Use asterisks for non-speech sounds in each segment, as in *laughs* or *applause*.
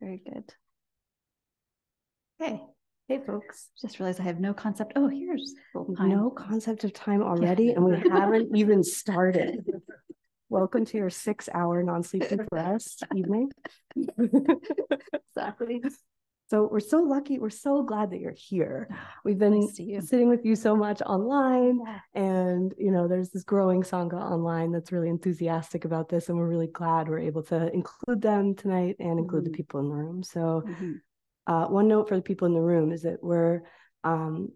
Very good. Okay. Hey, folks. Just realized I have no concept. Oh, here's no concept of time already, yeah. and we *laughs* haven't even started. Welcome to your six hour non sleep rest evening. *laughs* exactly. So we're so lucky. We're so glad that you're here. We've been nice sitting with you so much online, and you know, there's this growing sangha online that's really enthusiastic about this, and we're really glad we're able to include them tonight and include mm-hmm. the people in the room. So, mm-hmm. uh, one note for the people in the room is that we're um,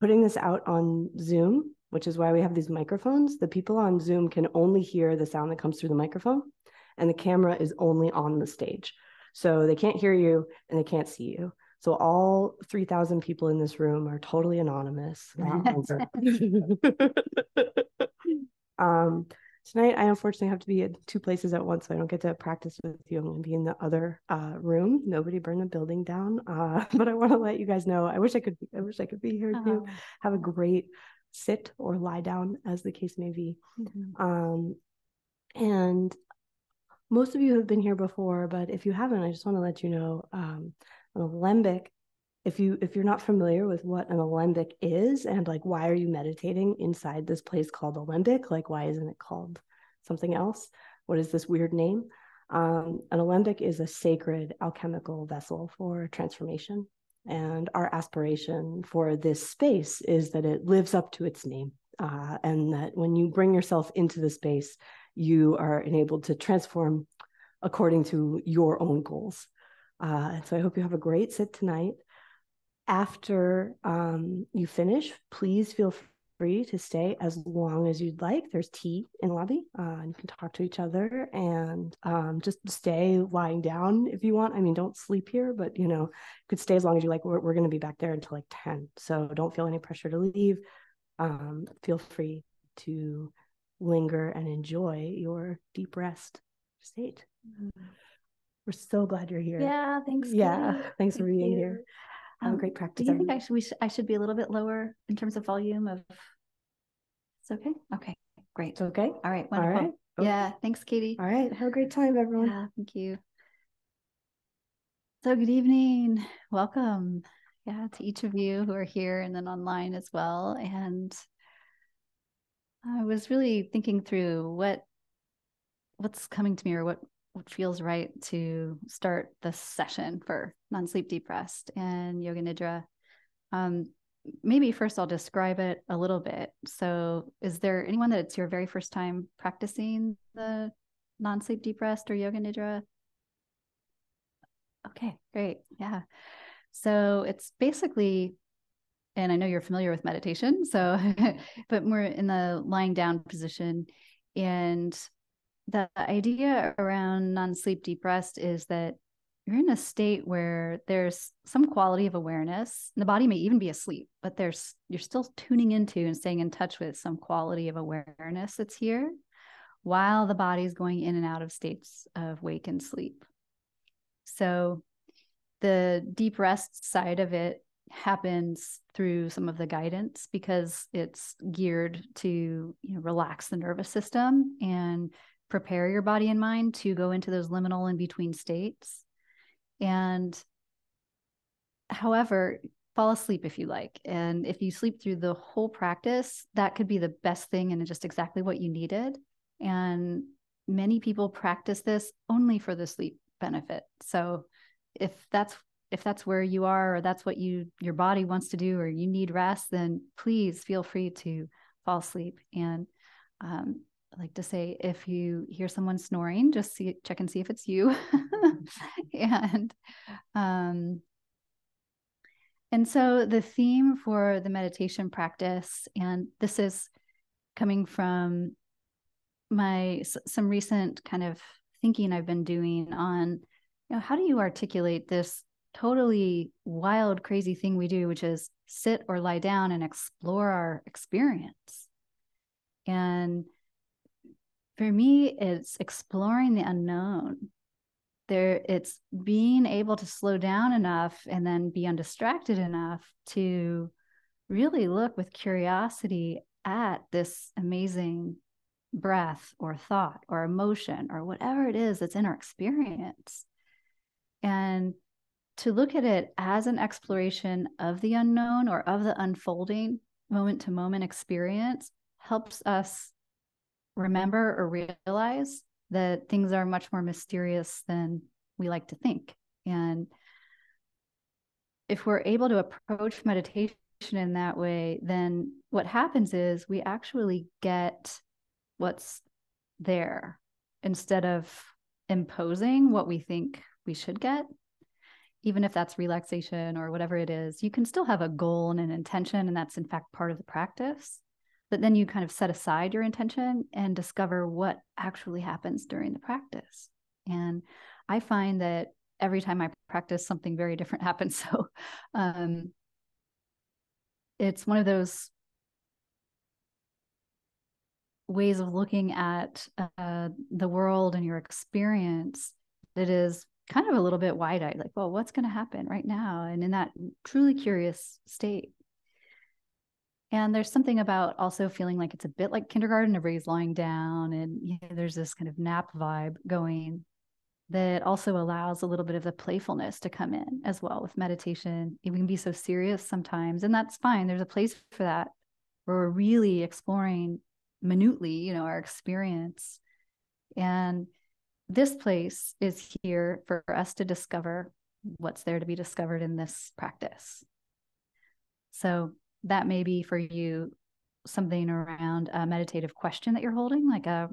putting this out on Zoom, which is why we have these microphones. The people on Zoom can only hear the sound that comes through the microphone, and the camera is only on the stage. So they can't hear you and they can't see you. So all 3,000 people in this room are totally anonymous. *laughs* *laughs* um, tonight, I unfortunately have to be at two places at once, so I don't get to practice with you. I'm going to be in the other uh, room. Nobody burn the building down. *laughs* Uh, but I want to let you guys know. I wish I could. I wish I could be here too. Oh. Have a great sit or lie down, as the case may be. Mm-hmm. Um, and most of you have been here before, but if you haven't, I just want to let you know um, an alembic. If you if you're not familiar with what an alembic is and like why are you meditating inside this place called alembic, like why isn't it called something else? What is this weird name? Um, an alembic is a sacred alchemical vessel for transformation, and our aspiration for this space is that it lives up to its name, uh, and that when you bring yourself into the space, you are enabled to transform according to your own goals. Uh, and so I hope you have a great sit tonight. After um, you finish, please feel free to stay as long as you'd like. There's tea in the lobby, uh, and you can talk to each other and um, just stay lying down if you want. I mean, don't sleep here, but you know, you could stay as long as you like. We're, we're going to be back there until like 10, so don't feel any pressure to leave. Um, feel free to linger and enjoy your deep rest state. Mm-hmm. We're so glad you're here. Yeah, thanks. Yeah, Katie. thanks Thank for being you. here. Have um, great practice. Do you think I should, we I should be a little bit lower in terms of volume of? It's okay. Okay, great. It's okay. All right. Wonderful. All right. Okay. Yeah. Thanks, Katie. All right. Have a great time, everyone. Yeah. Thank you. So, good evening. Welcome. Yeah, to each of you who are here and then online as well. And I was really thinking through what what's coming to me or what what feels right to start the session for non-sleep deep rest and yoga nidra. Um, maybe first I'll describe it a little bit. So, is there anyone that it's your very first time practicing the non-sleep deep rest or yoga nidra? Okay, great. Yeah. So, it's basically and I know you're familiar with meditation, so *laughs* but more in the lying down position. And the idea around non-sleep deep rest is that you're in a state where there's some quality of awareness. The body may even be asleep, but there's you're still tuning into and staying in touch with some quality of awareness that's here while the body is going in and out of states of wake and sleep. So the deep rest side of it happens through some of the guidance because it's geared to you know, relax the nervous system and prepare your body and mind to go into those liminal in between states. And however, fall asleep if you like. And if you sleep through the whole practice, that could be the best thing and just exactly what you needed. And many people practice this only for the sleep benefit. So if that's if that's where you are or that's what you your body wants to do or you need rest then please feel free to fall asleep. And um, I like to say if you hear someone snoring just see check and see if it's you. *laughs* And um, and so the theme for the meditation practice and this is coming from my some recent kind of thinking I've been doing on you know how do you articulate this totally wild, crazy thing we do, which is sit or lie down and explore our experience. And for me, it's exploring the unknown. There, it's being able to slow down enough and then be undistracted enough to really look with curiosity at this amazing breath or thought or emotion or whatever it is that's in our experience And to look at it as an exploration of the unknown or of the unfolding moment to moment experience helps us remember or realize that things are much more mysterious than we like to think. And if we're able to approach meditation in that way, then what happens is we actually get what's there instead of imposing what we think we should get. Even if that's relaxation or whatever it is, you can still have a goal and an intention, and that's in fact part of the practice. But then you kind of set aside your intention and discover what actually happens during the practice. And I find that every time I practice, something very different *laughs* happens. So um, it's one of those ways of looking at uh, the world and your experience that is kind of a little bit wide eyed, like, well, what's going to happen right now? And in that truly curious state. And there's something about also feeling like it's a bit like kindergarten, everybody's lying down, and you know, there's this kind of nap vibe going that also allows a little bit of the playfulness to come in as well with meditation. It can be so serious sometimes, and that's fine. There's a place for that where we're really exploring minutely, you know, our experience. And this place is here for us to discover what's there to be discovered in this practice. So that may be for you something around a meditative question that you're holding, like a,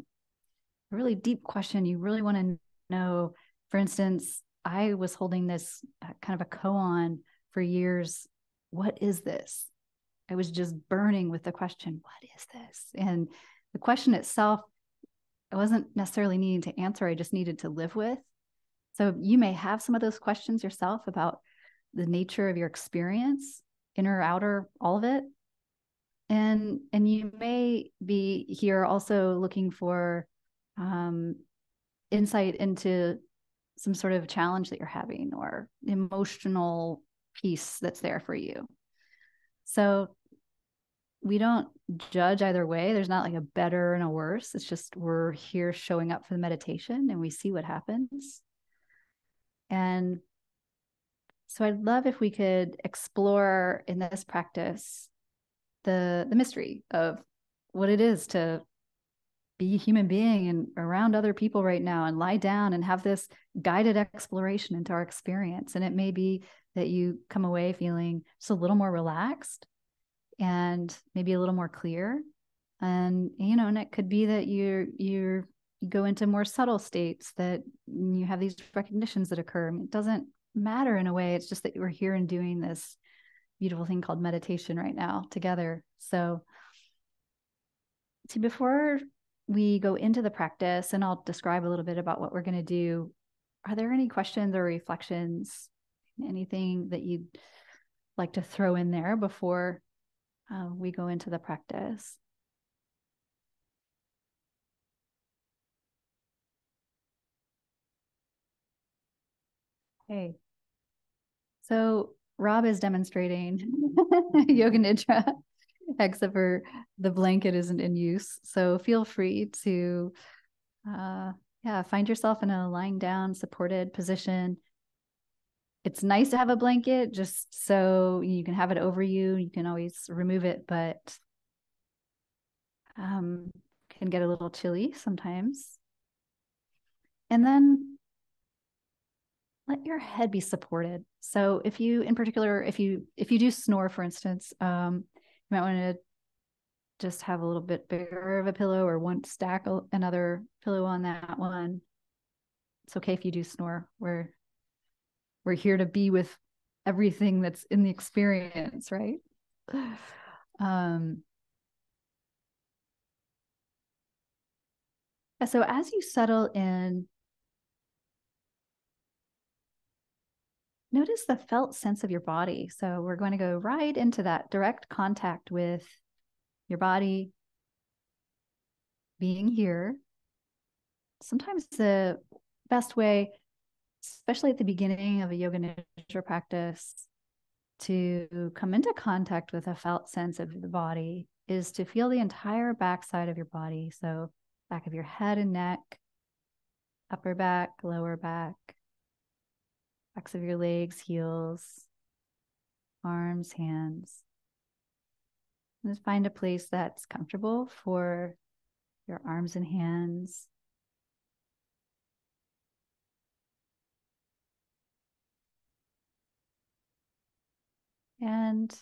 really deep question you really want to know. For instance, I was holding this uh, kind of a koan for years. What is this? I was just burning with the question, what is this? And the question itself, I wasn't necessarily needing to answer, I just needed to live with. So you may have some of those questions yourself about the nature of your experience, inner, outer, all of it. And and you may be here also looking for um, insight into some sort of challenge that you're having or emotional piece that's there for you. So we don't judge either way. There's not like a better and a worse. It's just we're here showing up for the meditation and we see what happens. And so I'd love if we could explore in this practice the the mystery of what it is to be a human being and around other people right now and lie down and have this guided exploration into our experience. And it may be that you come away feeling just a little more relaxed and maybe a little more clear. And you know, and it could be that you're you're you go into more subtle states that you have these recognitions that occur. It doesn't matter in a way. It's just that we're here and doing this beautiful thing called meditation right now together. So see before we go into the practice and I'll describe a little bit about what we're going to do. Are there any questions or reflections, anything that you'd like to throw in there before uh, we go into the practice? Okay. So Rob is demonstrating *laughs* Yoga Nidra except for the blanket isn't in use. So feel free to, uh, yeah, find yourself in a lying down, supported position. It's nice to have a blanket just so you can have it over you. You can always remove it, but um, can get a little chilly sometimes. And then let your head be supported. So if you, in particular, if you if you do snore, for instance, um, might want to just have a little bit bigger of a pillow or one stack another pillow on that one. It's okay if you do snore. We're we're here to be with everything that's in the experience, right? Um, so as you settle in notice the felt sense of your body. So we're going to go right into that direct contact with your body being here. Sometimes the best way, especially at the beginning of a yoga nidra practice, to come into contact with a felt sense of the body is to feel the entire backside of your body. So back of your head and neck, upper back, lower back, backs of your legs, heels, arms, hands. Just find a place that's comfortable for your arms and hands. And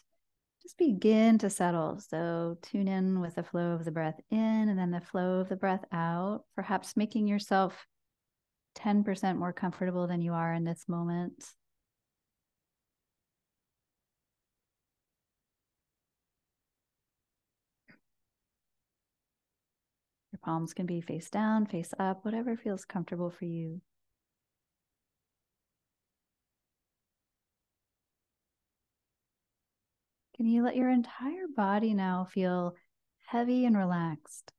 just begin to settle. So tune in with the flow of the breath in and then the flow of the breath out, perhaps making yourself 10% more comfortable than you are in this moment. Your palms can be face down, face up, whatever feels comfortable for you. Can you let your entire body now feel heavy and relaxed?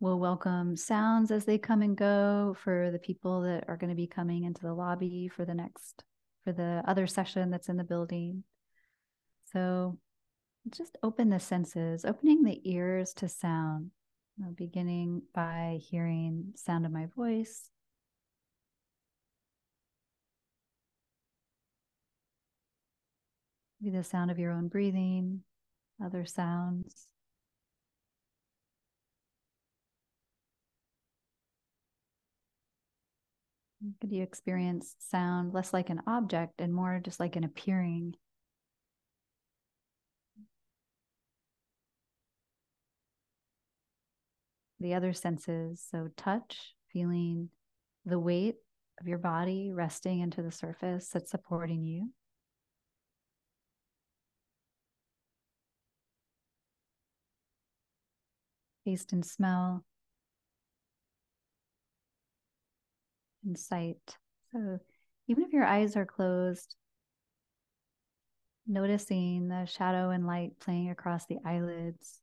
We'll welcome sounds as they come and go for the people that are going to be coming into the lobby for the next, for the other session that's in the building. So just open the senses, opening the ears to sound, Uh, beginning by hearing sound of my voice. Maybe the sound of your own breathing, other sounds. Could you experience sound less like an object and more just like an appearing? The other senses, so touch, feeling the weight of your body resting into the surface that's supporting you. Taste and smell, and sight. So even if your eyes are closed, noticing the shadow and light playing across the eyelids.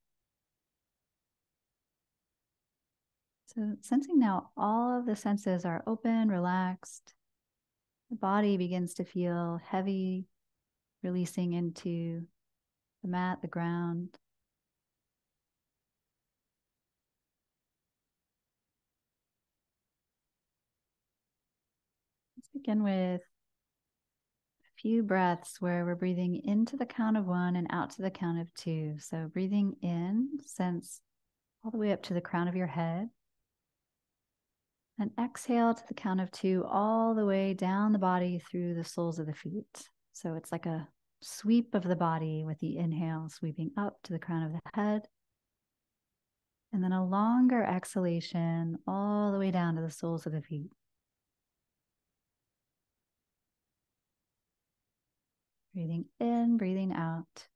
So, sensing now all of the senses are open, relaxed. The body begins to feel heavy, releasing into the mat, the ground. Let's begin with a few breaths where we're breathing into the count of one and out to the count of two. So breathing in, sense all the way up to the crown of your head. And exhale to the count of two, all the way down the body through the soles of the feet. So it's like a sweep of the body with the inhale sweeping up to the crown of the head. And then a longer exhalation all the way down to the soles of the feet. Breathing in, breathing out.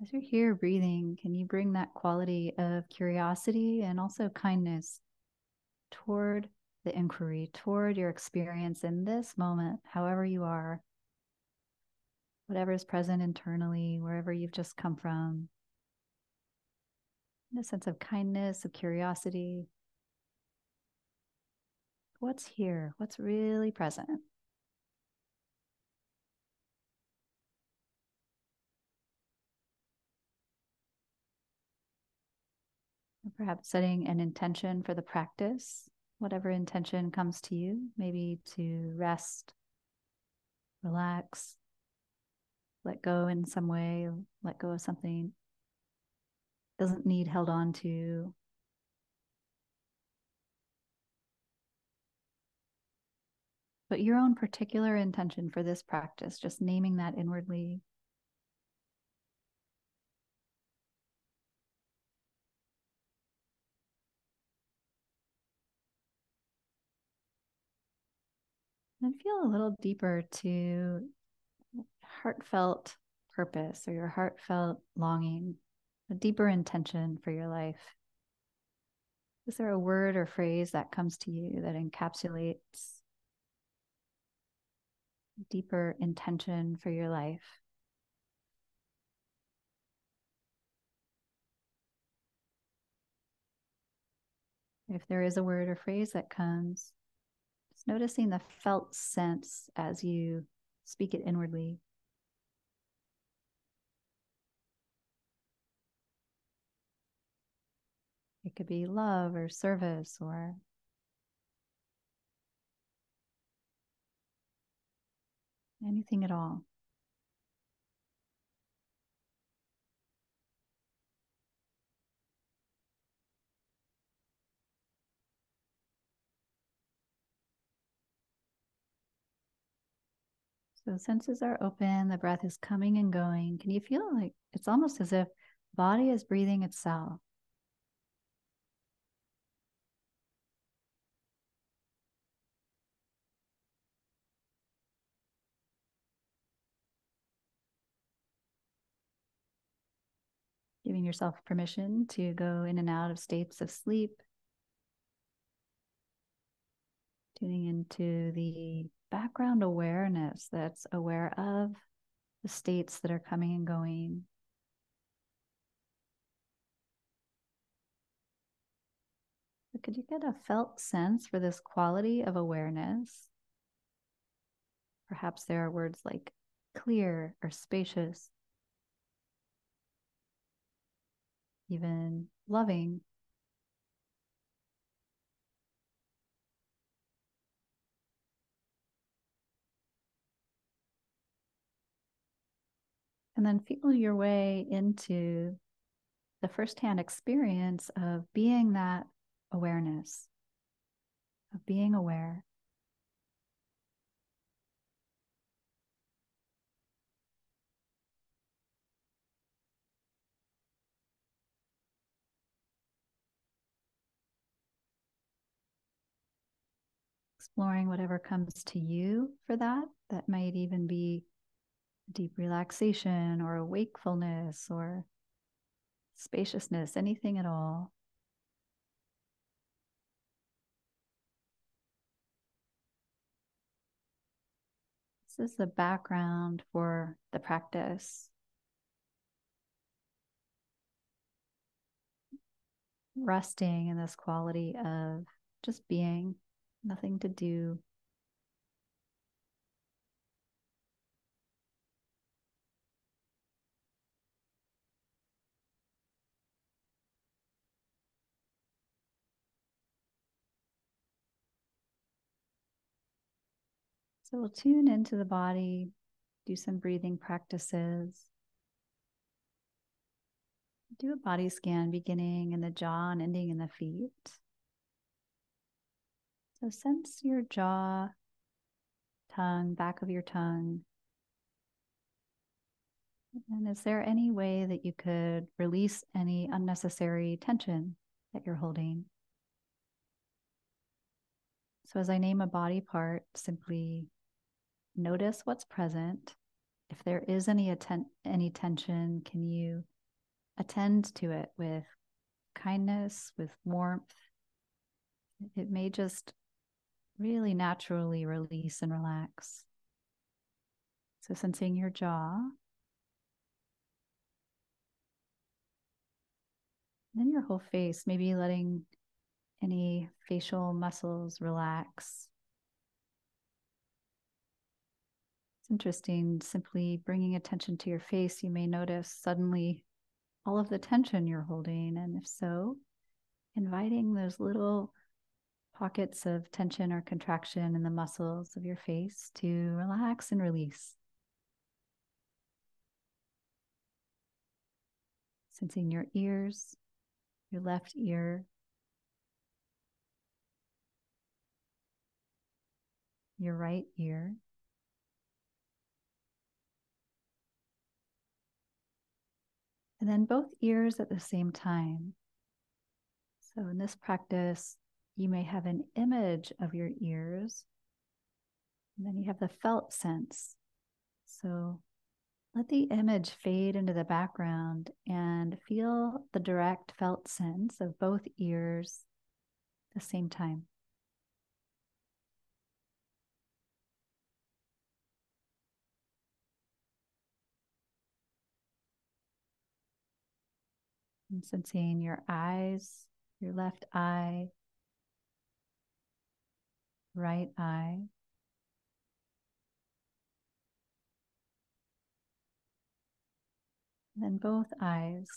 As you're here breathing, can you bring that quality of curiosity and also kindness toward the inquiry, toward your experience in this moment, however you are, whatever is present internally, wherever you've just come from? a sense of kindness, of curiosity. What's here? What's really present? Perhaps setting an intention for the practice, whatever intention comes to you, maybe to rest, relax, let go in some way, let go of something doesn't need held on to. But your own particular intention for this practice, just naming that inwardly. And feel a little deeper to heartfelt purpose or your heartfelt longing a deeper intention for your life? Is there a word or phrase that comes to you that encapsulates deeper intention for your life? If there is a word or phrase that comes, noticing the felt sense as you speak it inwardly. It could be love or service or anything at all. So senses are open, the breath is coming and going. Can you feel like it's almost as if body is breathing itself? Giving yourself permission to go in and out of states of sleep. Tuning into the background awareness that's aware of the states that are coming and going. Could you get a felt sense for this quality of awareness? Perhaps there are words like clear or spacious, even loving And then feel your way into the firsthand experience of being that awareness, of being aware. Exploring whatever comes to you for that. That might even be deep relaxation or wakefulness or spaciousness, anything at all. This is the background for the practice. Resting in this quality of just being, nothing to do, So we'll tune into the body, do some breathing practices. Do a body scan beginning in the jaw and ending in the feet. So sense your jaw, tongue, back of your tongue. And is there any way that you could release any unnecessary tension that you're holding? So, as I name a body part, simply notice what's present. If there is any atten- any tension, can you attend to it with kindness, with warmth? It may just really naturally release and relax. So, sensing your jaw, then your whole face, maybe letting any facial muscles relax. Interesting. Simply bringing attention to your face, you may notice suddenly all of the tension you're holding. And if so, inviting those little pockets of tension or contraction in the muscles of your face to relax and release. Sensing your ears, your left ear, your right ear. And then both ears at the same time. So, in this practice, you may have an image of your ears, and then you have the felt sense. So, let the image fade into the background and feel the direct felt sense of both ears at the same time. And sensing your eyes, your left eye, right eye. Then both eyes.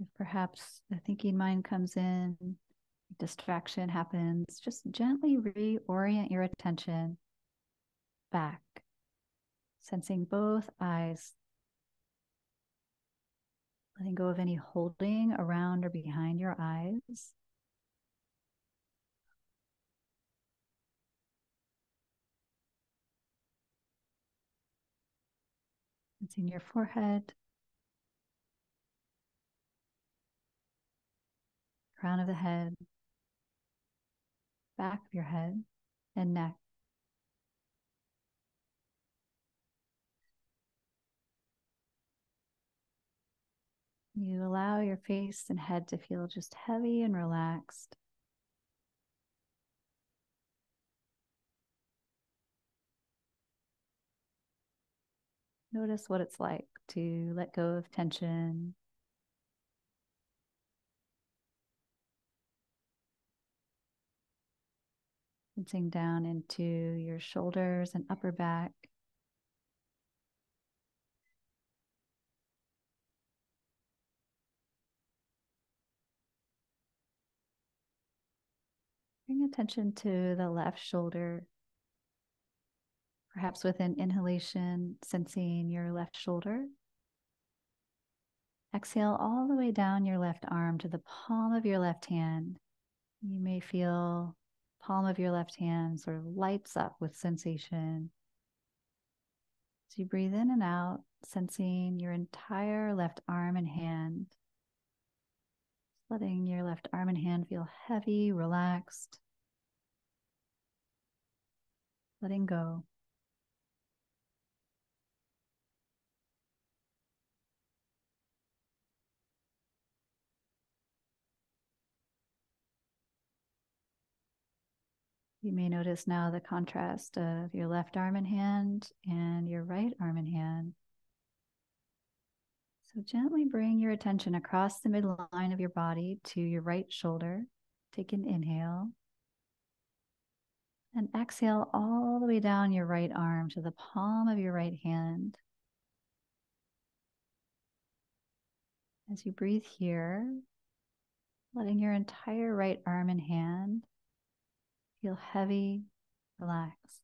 If perhaps the thinking mind comes in, distraction happens, just gently reorient your attention back, sensing both eyes, letting go of any holding around or behind your eyes. Sensing your forehead, crown of the head, back of your head, and neck. You allow your face and head to feel just heavy and relaxed. Notice what it's like to let go of tension. Sensing down into your shoulders and upper back. Bring attention to the left shoulder. Perhaps with an inhalation, sensing your left shoulder. Exhale all the way down your left arm to the palm of your left hand. You may feel palm of your left hand sort of lights up with sensation. As you breathe in and out, sensing your entire left arm and hand. Letting your left arm and hand feel heavy, relaxed. Letting go. You may notice now the contrast of your left arm and hand and your right arm and hand. So gently bring your attention across the midline of your body to your right shoulder. Take an inhale. And exhale all the way down your right arm to the palm of your right hand. As you breathe here, letting your entire right arm and hand feel heavy, relaxed.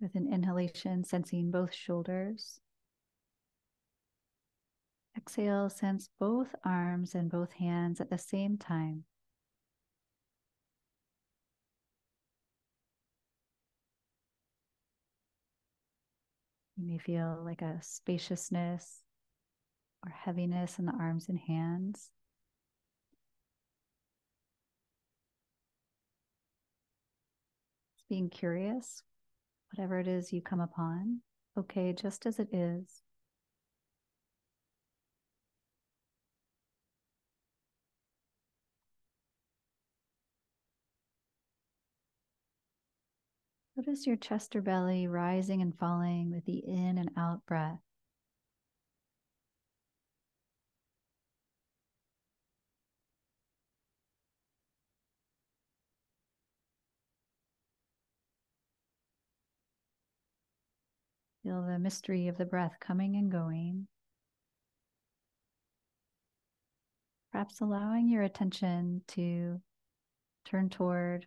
With an inhalation, sensing both shoulders. Exhale, sense both arms and both hands at the same time. You may feel like a spaciousness or heaviness in the arms and hands. Being curious, whatever it is you come upon, okay, just as it is. Notice your chest or belly rising and falling with the in and out breath. Feel the mystery of the breath coming and going. Perhaps allowing your attention to turn toward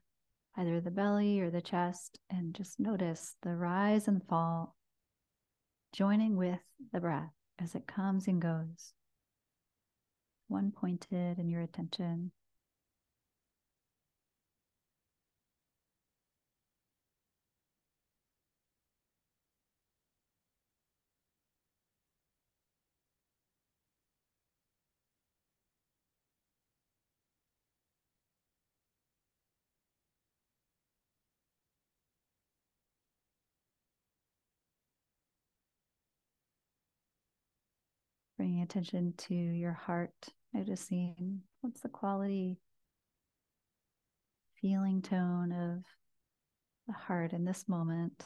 either the belly or the chest, and just notice the rise and fall, joining with the breath as it comes and goes. One pointed in your attention. Bringing attention to your heart, noticing what's the quality, feeling tone of the heart in this moment.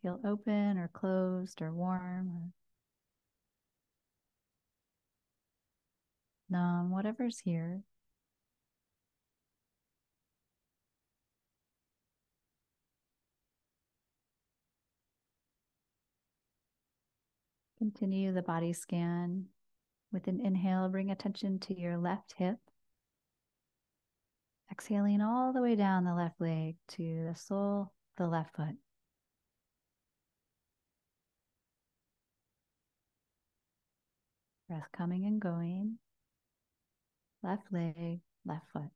Feel open or closed or warm or numb, whatever's here. Continue the body scan. With an inhale, bring attention to your left hip. Exhaling all the way down the left leg to the sole, the left foot. Breath coming and going. Left leg, left foot.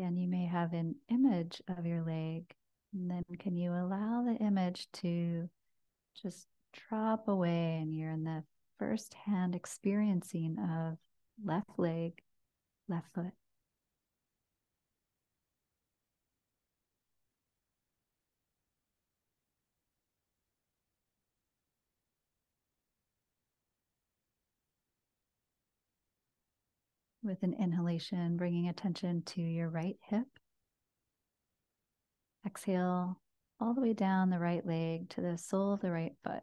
And you may have an image of your leg. And then can you allow the image to just drop away and you're in the first hand experiencing of left leg, left foot. With an inhalation, bringing attention to your right hip. Exhale all the way down the right leg to the sole of the right foot.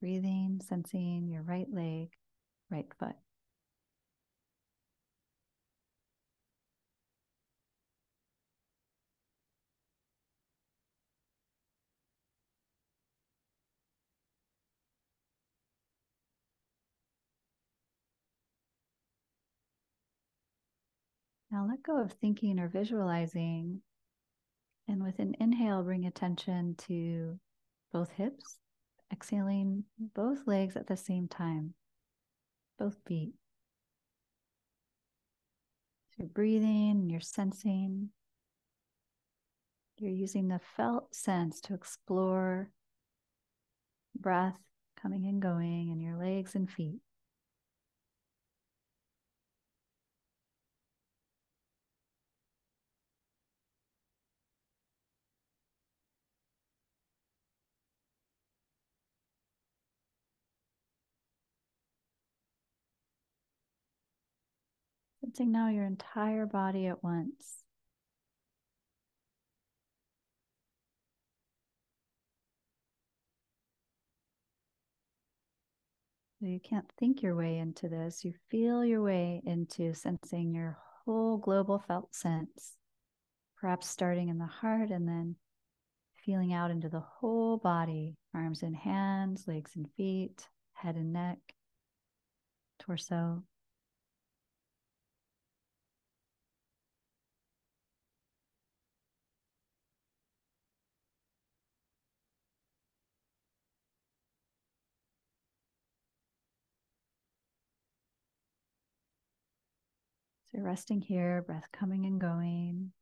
Breathing, sensing your right leg, right foot. Now let go of thinking or visualizing. And with an inhale, bring attention to both hips, exhaling both legs at the same time, both feet. So you're breathing, you're sensing, you're using the felt sense to explore breath coming and going in your legs and feet. Sensing now your entire body at once. So you can't think your way into this. You feel your way into sensing your whole global felt sense, perhaps starting in the heart and then feeling out into the whole body arms and hands, legs and feet, head and neck, torso. So resting here, breath coming and going.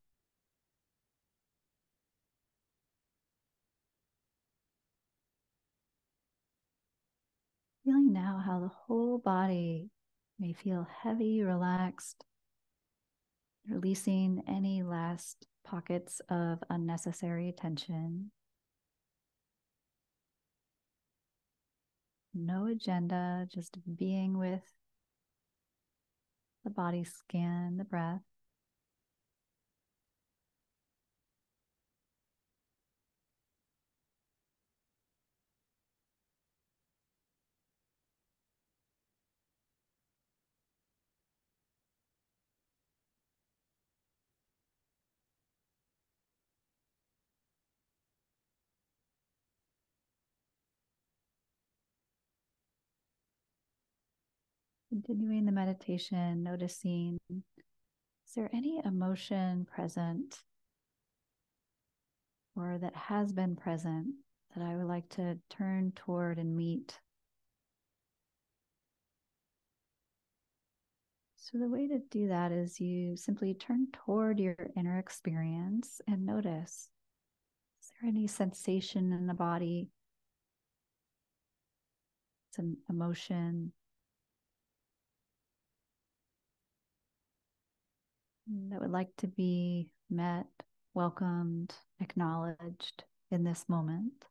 Feeling now how the whole body may feel heavy, relaxed, releasing any last pockets of unnecessary tension. No agenda, just being with the body scan, the breath. Continuing the meditation, noticing is there any emotion present or that has been present that I would like to turn toward and meet? So, the way to do that is you simply turn toward your inner experience and notice is there any sensation in the body? some emotion, that would like to be met, welcomed, acknowledged in this moment.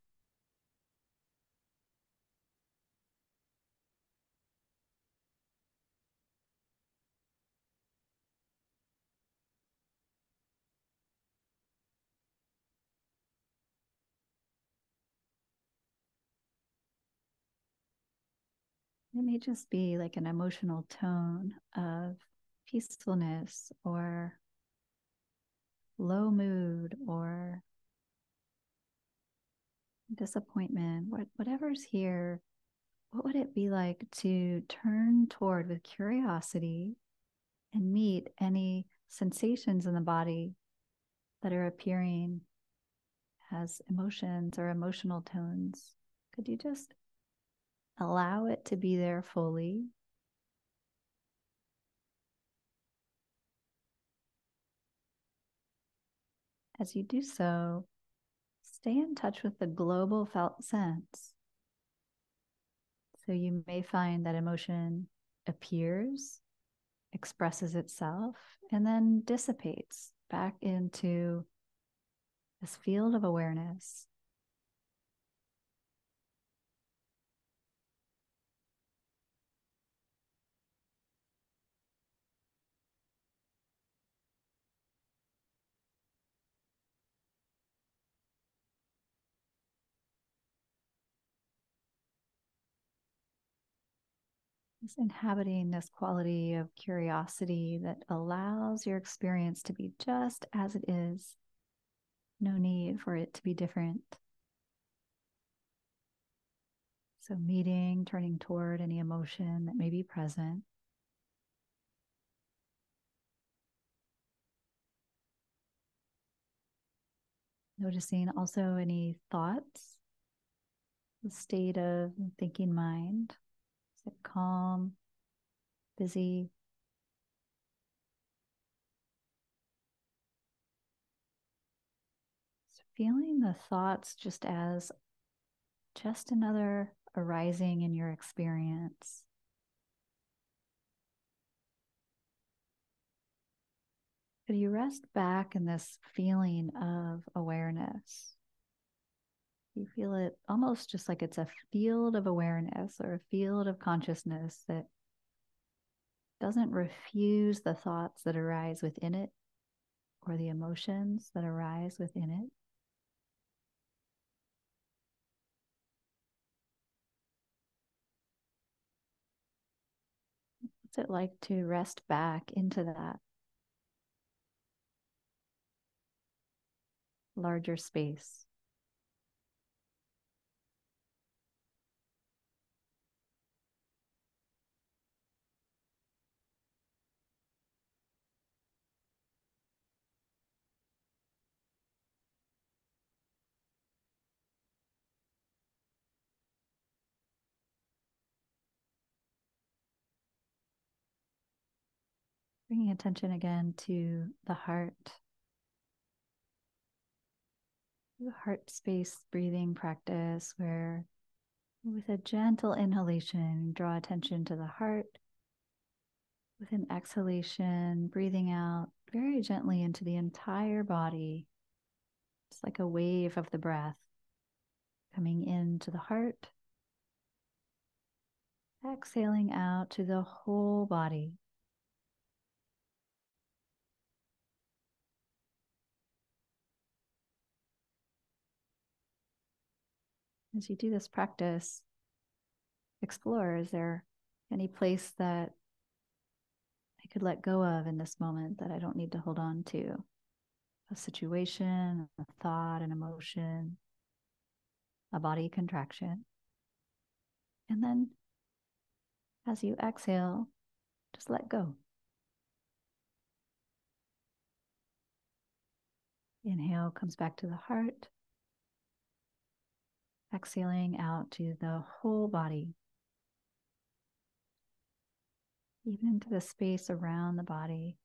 It may just be like an emotional tone of peacefulness or low mood or disappointment, what, whatever's here, what would it be like to turn toward with curiosity and meet any sensations in the body that are appearing as emotions or emotional tones? Could you just allow it to be there fully As you do so, stay in touch with the global felt sense. So you may find that emotion appears, expresses itself, and then dissipates back into this field of awareness Inhabiting this quality of curiosity that allows your experience to be just as it is. No need for it to be different. So, meeting, turning toward any emotion that may be present. Noticing also any thoughts, the state of thinking mind. Calm, busy? So feeling the thoughts just as just another arising in your experience. Could you rest back in this feeling of awareness? You feel it almost just like it's a field of awareness or a field of consciousness that doesn't refuse the thoughts that arise within it or the emotions that arise within it. What's it like to rest back into that larger space? Bringing attention again to the heart. Heart space breathing practice where, with a gentle inhalation, draw attention to the heart. With an exhalation, breathing out very gently into the entire body. It's like a wave of the breath coming into the heart, exhaling out to the whole body. As you do this practice, explore is there any place that I could let go of in this moment that I don't need to hold on to? A situation, a thought, an emotion, a body contraction. And then as you exhale, just let go. Inhale comes back to the heart exhaling out to the whole body, even into the space around the body.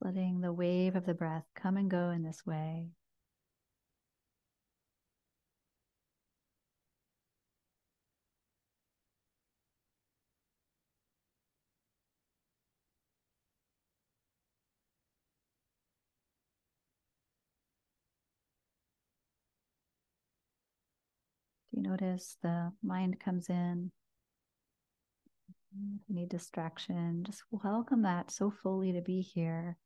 Letting the wave of the breath come and go in this way. Notice the mind comes in, any distraction, just welcome that so fully to be here.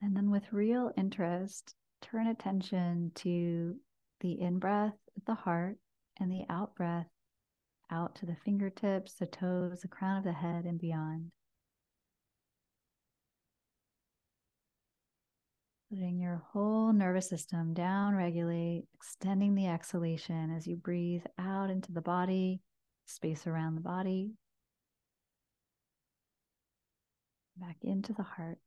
And then with real interest, turn attention to the in breath at the heart and the out breath out to the fingertips, the toes, the crown of the head, and beyond. Letting your whole nervous system down, regulate, extending the exhalation as you breathe out into the body, space around the body, back into the heart.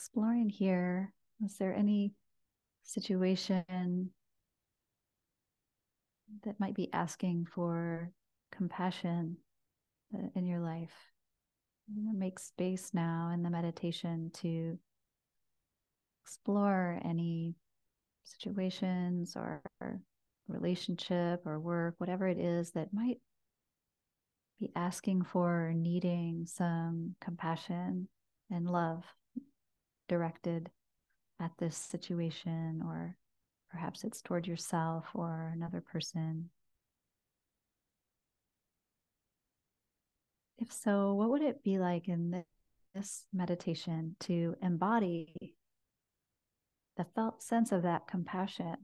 Exploring here, was there any situation that might be asking for compassion uh, in your life? Make space now in the meditation to explore any situations or relationship or work, whatever it is that might be asking for or needing some compassion and love directed at this situation, or perhaps it's toward yourself or another person. If so, what would it be like in this meditation to embody the felt sense of that compassion?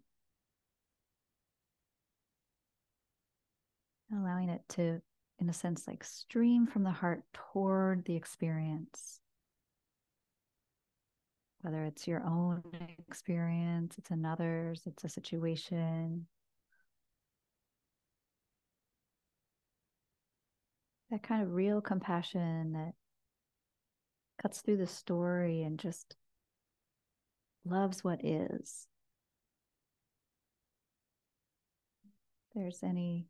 Allowing it to, in a sense, like stream from the heart toward the experience whether it's your own experience, it's another's, it's a situation. That kind of real compassion that cuts through the story and just loves what is. there's anything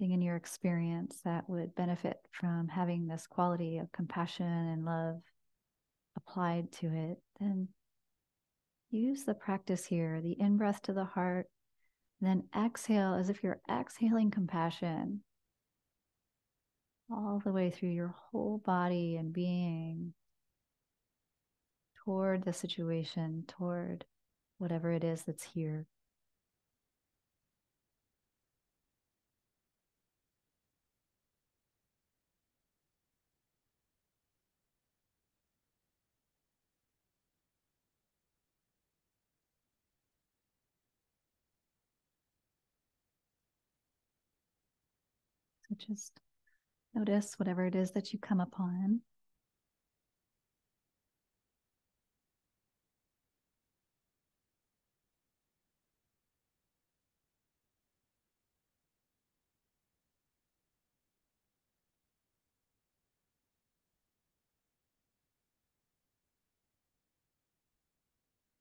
in your experience that would benefit from having this quality of compassion and love applied to it, then use the practice here the in breath to the heart, then exhale as if you're exhaling compassion all the way through your whole body and being toward the situation, toward whatever it is that's here. Just notice whatever it is that you come upon.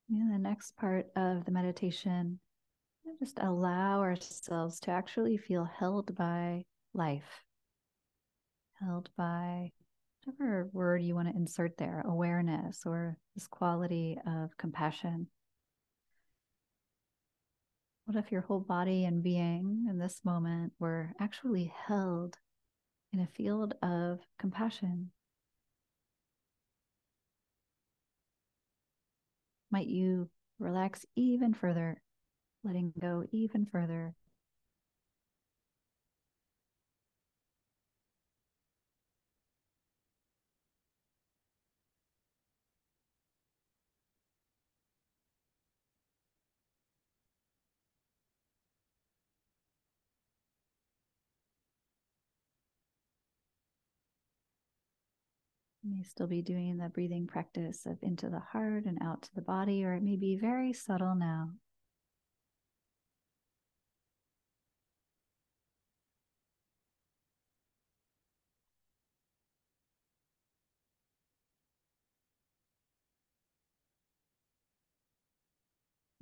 And the next part of the meditation, just allow ourselves to actually feel held by life, held by whatever word you want to insert there awareness or this quality of compassion. What if your whole body and being in this moment were actually held in a field of compassion? Might you relax even further, letting go even further may still be doing the breathing practice of into the heart and out to the body, or it may be very subtle now.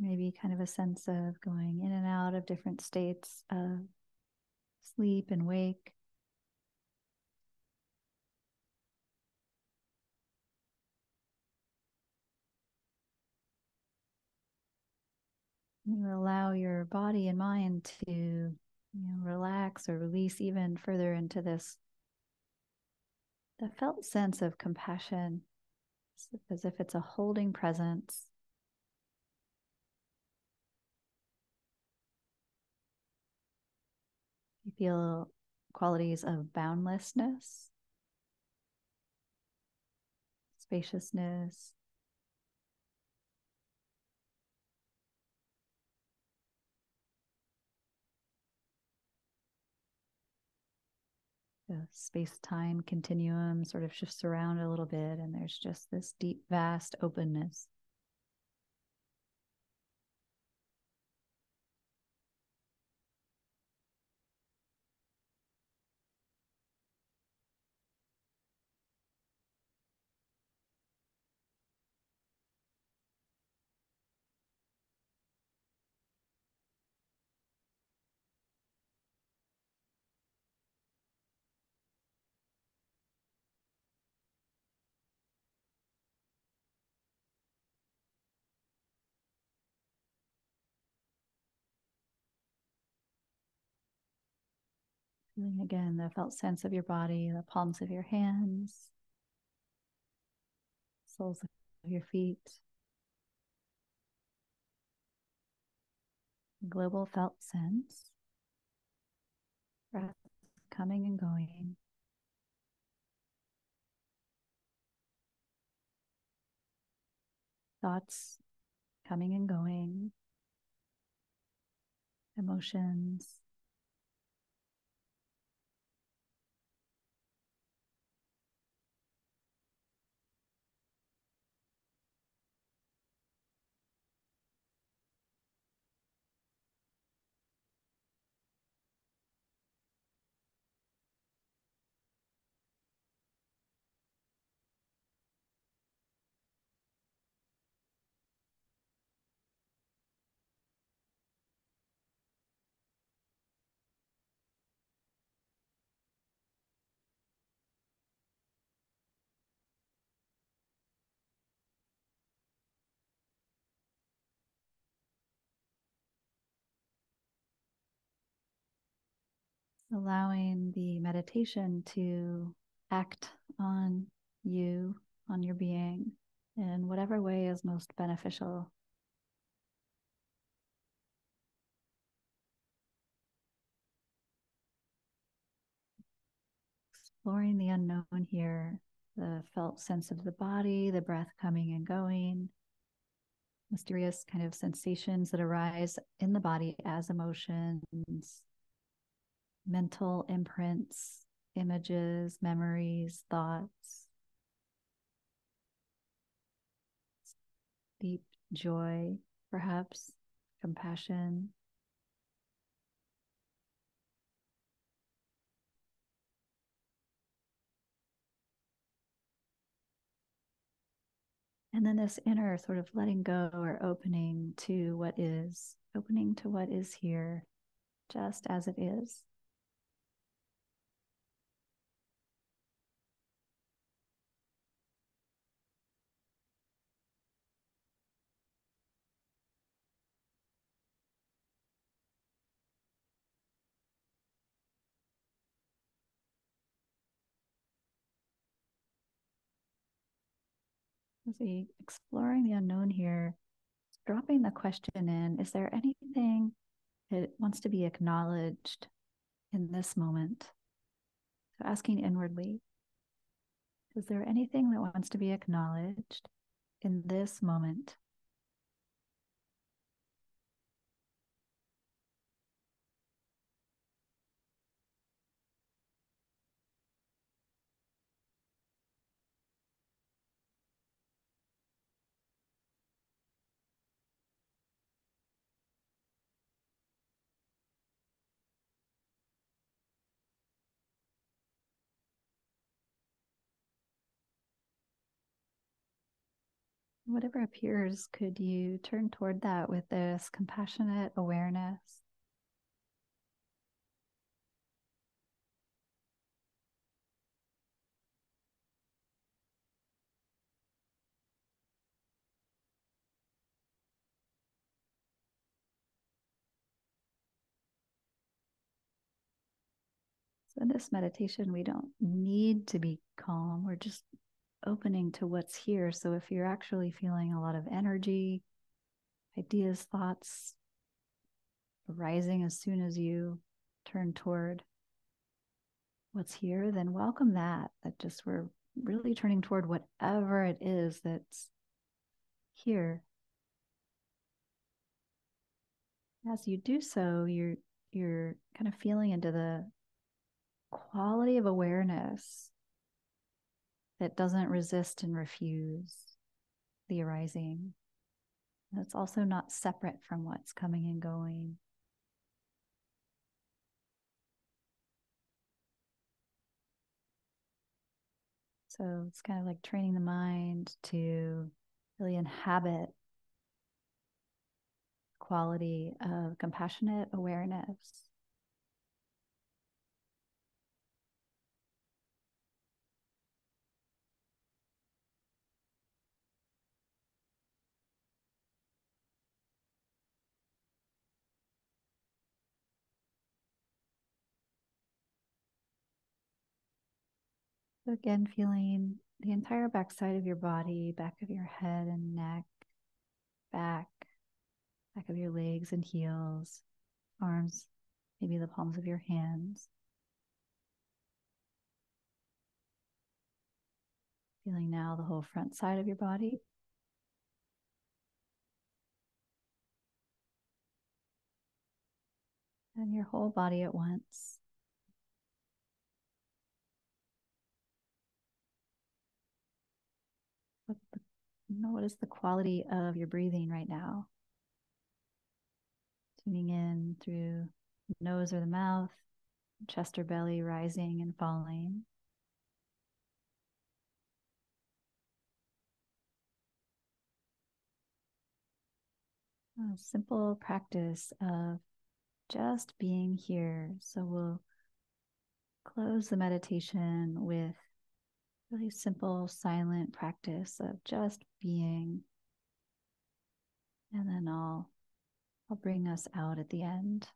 maybe kind of a sense of going in and out of different states of sleep and wake. You allow your body and mind to you know, relax or release even further into this the felt sense of compassion as if it's a holding presence. You feel qualities of boundlessness, spaciousness, the space time continuum sort of shifts around a little bit, and there's just this deep, vast openness. Feeling again the felt sense of your body, the palms of your hands, soles of your feet. Global felt sense. Breath coming and going. Thoughts coming and going. Emotions allowing the meditation to act on you, on your being, in whatever way is most beneficial. Exploring the unknown here, the felt sense of the body, the breath coming and going, mysterious kind of sensations that arise in the body as emotions, mental imprints, images, memories, thoughts, deep joy, perhaps compassion. And then this inner sort of letting go or opening to what is, opening to what is here, just as it is. As we exploring the unknown here, dropping the question in is there anything that wants to be acknowledged in this moment? So asking inwardly, is there anything that wants to be acknowledged in this moment? Whatever appears, could you turn toward that with this compassionate awareness? So, in this meditation, we don't need to be calm. We're just opening to what's here. So, if you're actually feeling a lot of energy, ideas, thoughts arising as soon as you turn toward what's here, then welcome that. That just we're really turning toward whatever it is that's here. As you do so, you're you're kind of feeling into the quality of awareness that doesn't resist and refuse the arising. That's also not separate from what's coming and going. So it's kind of like training the mind to really inhabit quality of compassionate awareness. Again, feeling the entire backside of your body, back of your head and neck, back, back of your legs and heels, arms, maybe the palms of your hands. Feeling now the whole front side of your body. And your whole body at once. What, what is the quality of your breathing right now? Tuning in through the nose or the mouth, chest or belly rising and falling. A simple practice of just being here. So we'll close the meditation with really simple, silent practice of just being. And then I'll I'll bring us out at the end.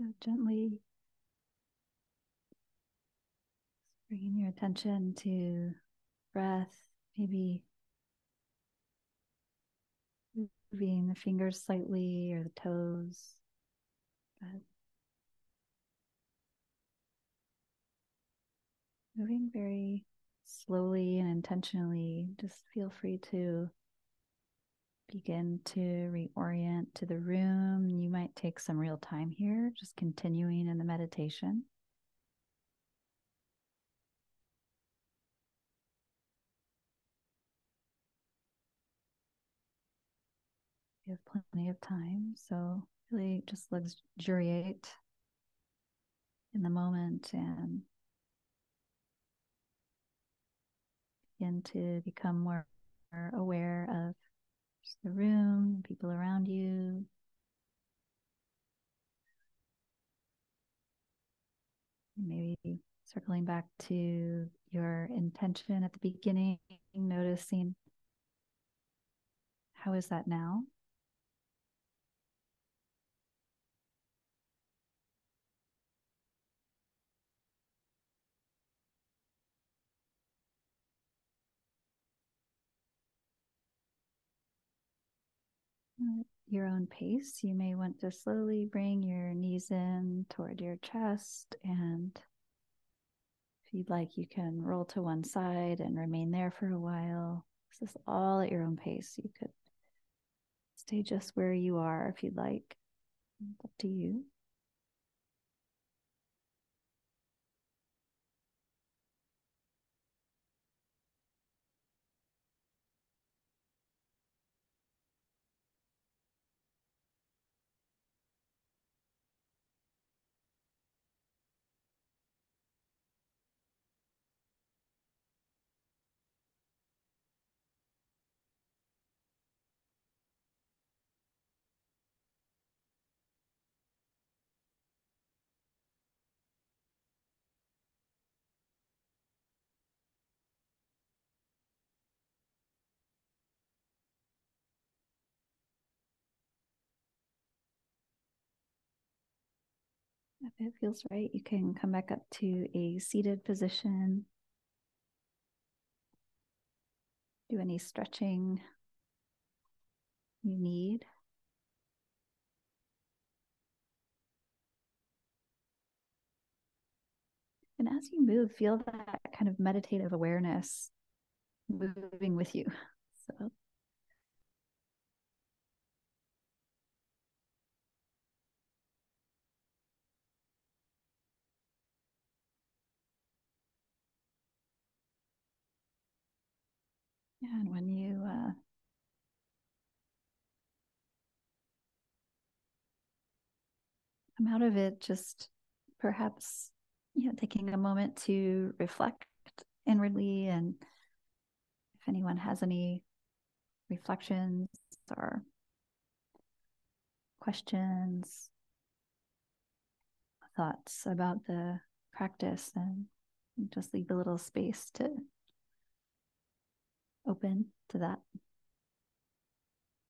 So gently bringing your attention to breath, maybe moving the fingers slightly or the toes. But moving very slowly and intentionally, just feel free to begin to reorient to the room. You might take some real time here, just continuing in the meditation. You have plenty of time, so really just luxuriate in the moment and begin to become more, aware of the room, people around you. Maybe circling back to your intention at the beginning, noticing how is that now? Your own pace. You may want to slowly bring your knees in toward your chest. And if you'd like, you can roll to one side and remain there for a while. This is all at your own pace. You could stay just where you are if you'd like. It's up to you. It feels right, you can come back up to a seated position. Do any stretching you need. And as you move, feel that kind of meditative awareness moving with you. *laughs* So And when you uh, come out of it, just perhaps you know taking a moment to reflect inwardly, and if anyone has any reflections or questions, thoughts about the practice, then just leave a little space to open to that.